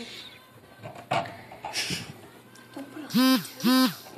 ほら